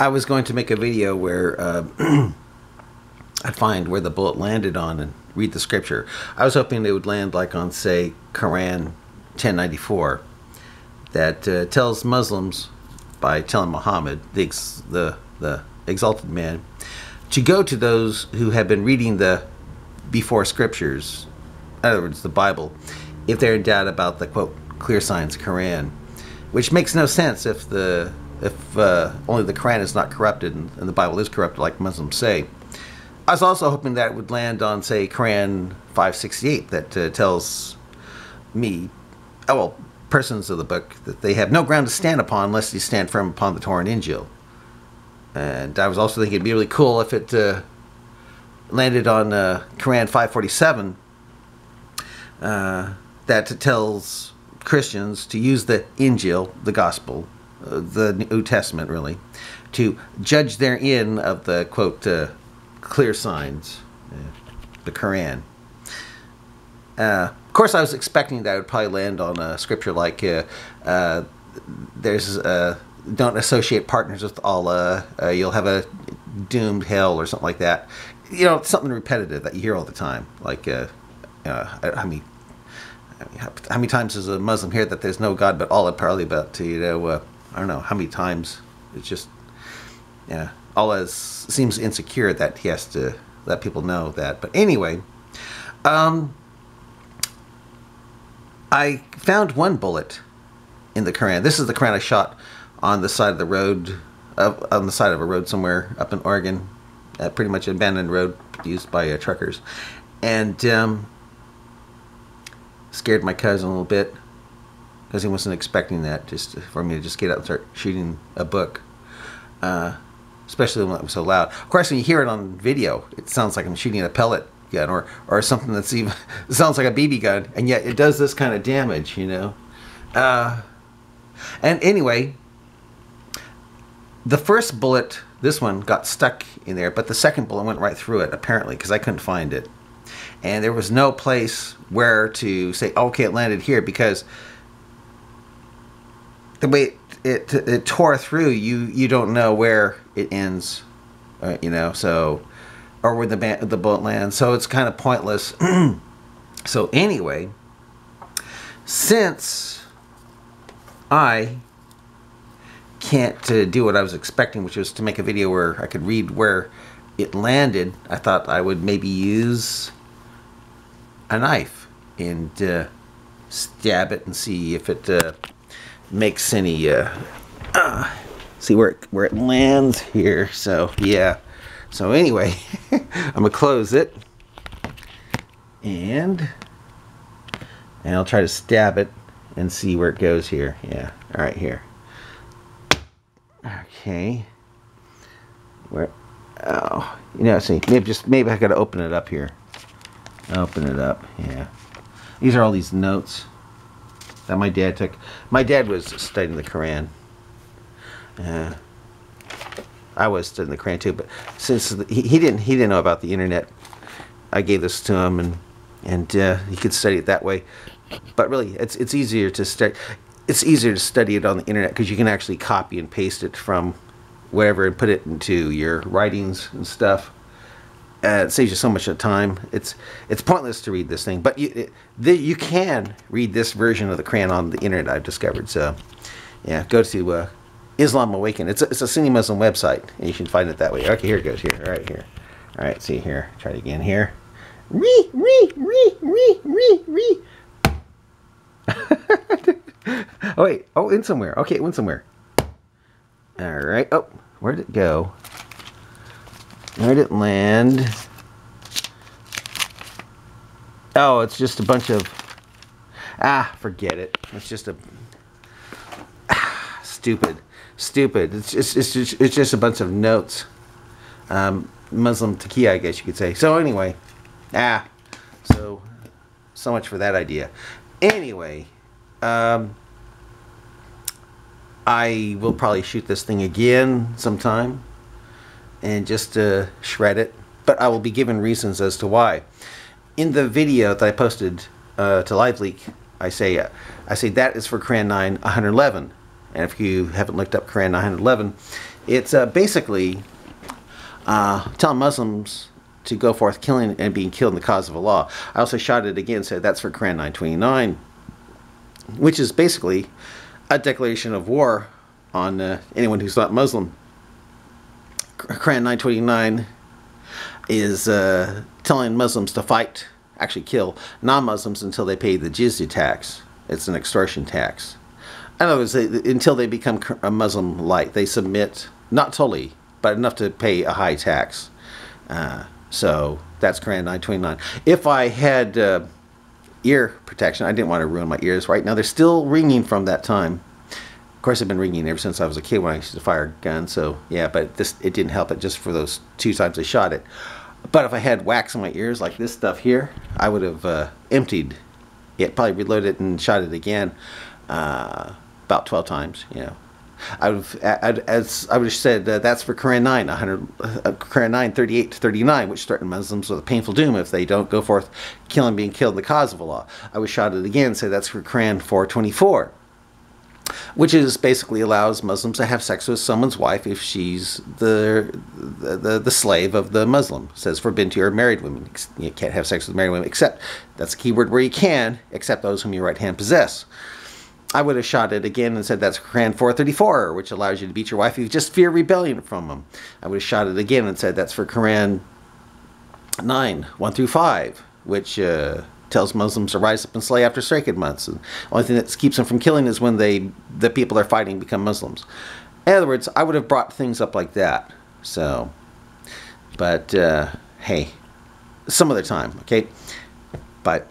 I was going to make a video where uh, I'd find where the bullet landed on and read the scripture. I was hoping it would land like on, say, Quran 1094, that uh, tells Muslims by telling Muhammad, the, ex- the the exalted man, to go to those who have been reading the before scriptures, in other words, the Bible, if they're in doubt about the quote clear signs Quran, which makes no sense if the if uh, only the Quran is not corrupted and, and the Bible is corrupted, like Muslims say. I was also hoping that it would land on, say, Quran 568 that uh, tells me, oh, well, persons of the book, that they have no ground to stand upon unless you stand firm upon the Torah and Injil. And I was also thinking it'd be really cool if it uh, landed on uh, Quran 547 uh, that tells Christians to use the Injil, the Gospel, the New Testament, really, to judge therein of the quote uh, clear signs, uh, the Quran. Uh, of course, I was expecting that I would probably land on a scripture like uh, uh, there's uh, don't associate partners with Allah. You'll have a doomed hell or something like that. You know, something repetitive that you hear all the time. Like, I mean, how many times does a Muslim hear that there's no God but Allah? Probably about you know, I don't know how many times. It's just, yeah, is, seems insecure that he has to let people know that. But anyway, um, I found one bullet in the Quran. This is the Quran I shot on the side of the road, uh, on the side of a road somewhere up in Oregon, uh, pretty much an abandoned road used by uh, truckers, and um, scared my cousin a little bit because he wasn't expecting that just for me to just get out and start shooting a book. Uh, especially when it was so loud. Of course, when you hear it on video, it sounds like I'm shooting a pellet gun or, or something that's even sounds like a BB gun, and yet it does this kind of damage, you know. Uh, and anyway, the first bullet, this one, got stuck in there, but the second bullet went right through it, apparently, because I couldn't find it. And there was no place where to say, okay, it landed here, because the way it, it, it tore through, you you don't know where it ends, uh, you know, so, or where the, the bullet lands, so it's kind of pointless. so anyway, since I can't uh, do what I was expecting, which was to make a video where I could read where it landed, I thought I would maybe use a knife and uh, stab it and see if it uh, makes any uh, uh, see where it, where it lands here. So yeah. So anyway, I'm gonna close it and and I'll try to stab it and see where it goes here. Yeah. All right here. Okay. Where? Oh, you know, see, maybe just maybe I gotta open it up here. Open it up. Yeah. These are all these notes that my dad took. My dad was studying the Quran. Uh, I was studying the Quran too, but since the, he, he didn't he didn't know about the internet, I gave this to him and and uh, he could study it that way. But really, it's it's easier to study. It's easier to study it on the internet because you can actually copy and paste it from wherever and put it into your writings and stuff. Uh, it saves you so much of time. It's it's pointless to read this thing, but you it, the, you can read this version of the Quran on the internet. I've discovered. So, yeah, go to uh, Islam Awaken. It's a, it's a Sunni Muslim website, and you can find it that way. Okay, here it goes. Here, all right, here. All right, see here. Try it again here. Re re re re re re. oh wait. Oh, in somewhere. Okay, it went somewhere. All right. Oh, where did it go? Where did it land? Oh, it's just a bunch of... Ah, forget it. It's just a... Ah, stupid. Stupid. It's just, it's just, it's just a bunch of notes. Um, Muslim taqiyya, I guess you could say. So anyway. Ah. So, so much for that idea. Anyway. Um, I will probably shoot this thing again sometime and just uh, shred it. But I will be given reasons as to why. In the video that I posted uh, to LiveLeak, I say uh, I say that is for Quran 9 111. And if you haven't looked up Quran 911, It's uh, basically uh, telling Muslims to go forth killing and being killed in the cause of Allah. I also shot it again, said that's for Quran 929, which is basically a declaration of war on uh, anyone who's not Muslim. Quran 929 is uh, telling Muslims to fight, actually kill non-Muslims until they pay the jizya tax. It's an extortion tax. In other words, they, until they become a Muslim light, they submit not totally, but enough to pay a high tax. Uh, so that's Quran 929. If I had uh, ear protection, I didn't want to ruin my ears. Right now, they're still ringing from that time. Of course, I've been ringing ever since I was a kid when I used to fire a gun. So yeah, but this it didn't help it just for those two times I shot it. But if I had wax in my ears like this stuff here, I would have uh, emptied it, probably reloaded it and shot it again uh, about 12 times, you know. I would have, as I would have said, uh, that's for Quran 9, 100, uh, Quran 9, 38 to 39, which threaten Muslims with a painful doom if they don't go forth killing, being killed in the cause of Allah. I would shot it again, say that's for Quran 424 which is basically allows Muslims to have sex with someone's wife if she's the the, the, the slave of the Muslim. It says forbidden to your married women. You can't have sex with married women except that's a key word where you can, except those whom your right hand possess. I would have shot it again and said that's Quran 434, which allows you to beat your wife if you just fear rebellion from them. I would have shot it again and said that's for Quran 9, 1 through 5, which uh, tells Muslims to rise up and slay after sacred months. And the only thing that keeps them from killing is when they the people they're fighting become Muslims. In other words, I would have brought things up like that. So, but uh, hey, some other time, okay? But